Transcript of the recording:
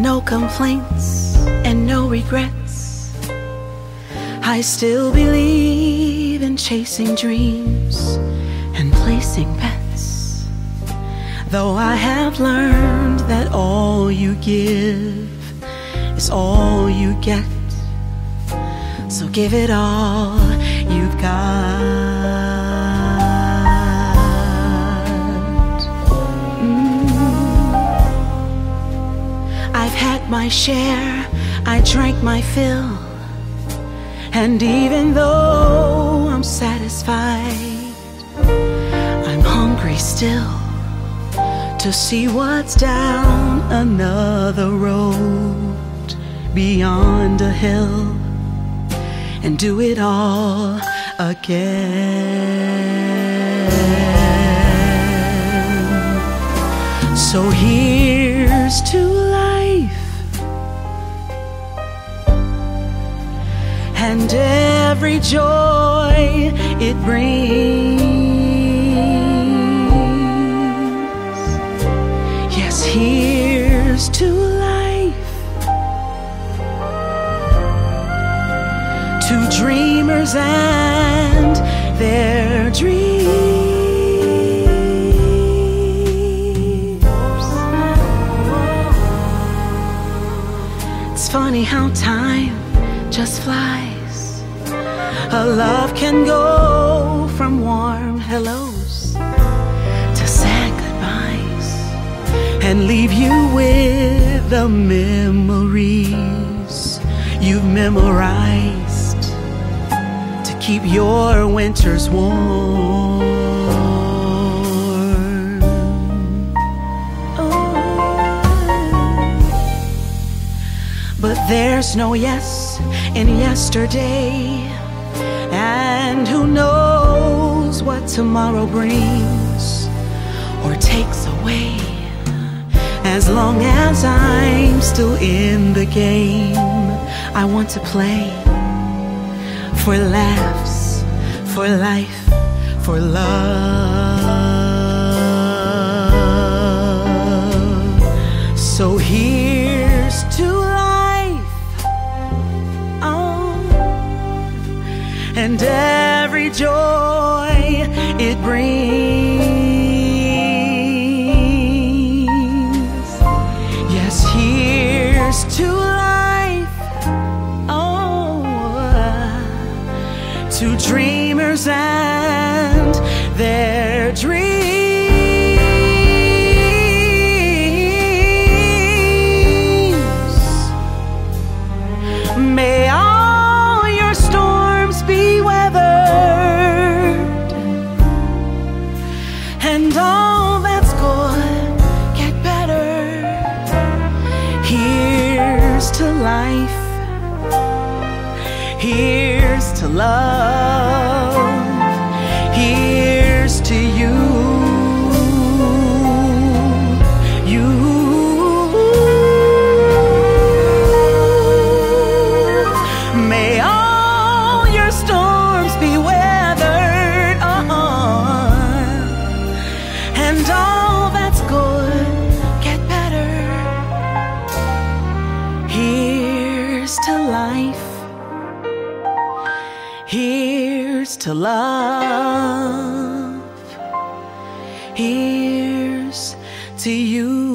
no complaints and no regrets. I still believe in chasing dreams and placing bets. Though I have learned that all you give is all you get. So give it all you've got. My share, I drank my fill. And even though I'm satisfied, I'm hungry still to see what's down another road beyond a hill and do it all again. So here's to and every joy it brings. Yes, here's to life. To dreamers and their dreams. It's funny how time just flies. A love can go from warm hellos to sad goodbyes and leave you with the memories you've memorized to keep your winters warm. Oh. But there's no yes in yesterday, and who knows what tomorrow brings or takes away. As long as I'm still in the game, I want to play for laughs, for life, for love. And every joy it brings. Yes, here's to life, oh, to dreamers and their dreams. Love. Here's to love. Here's to you.